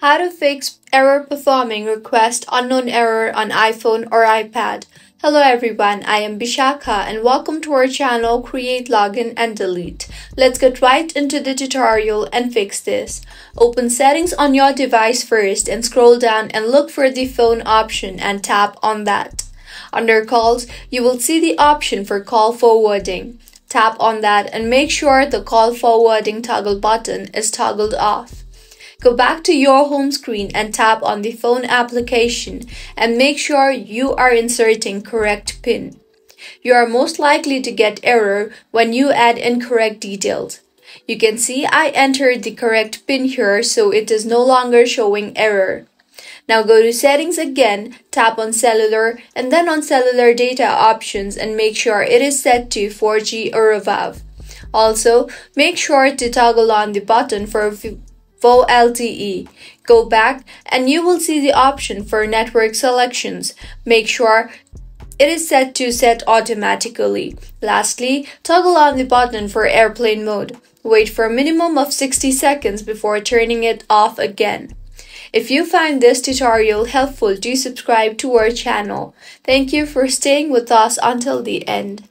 How to fix error performing request unknown error on iPhone or iPad. Hello everyone, I am Bishakha and welcome to our channel Create Login and Delete. Let's get right into the tutorial and fix this. Open settings on your device first and scroll down and look for the phone option and tap on that. Under calls, you will see the option for call forwarding. Tap on that and make sure the call forwarding toggle button is toggled off. Go back to your home screen and tap on the phone application and make sure you are inserting correct PIN. You are most likely to get error when you add incorrect details. You can see I entered the correct PIN here so it is no longer showing error. Now go to settings again, tap on cellular and then on cellular data options and make sure it is set to 4G or above. Also, make sure to toggle on the button for for LTE. Go back and you will see the option for network selections. Make sure it is set to set automatically. Lastly, toggle on the button for airplane mode. Wait for a minimum of 60 seconds before turning it off again. If you find this tutorial helpful, do subscribe to our channel. Thank you for staying with us until the end.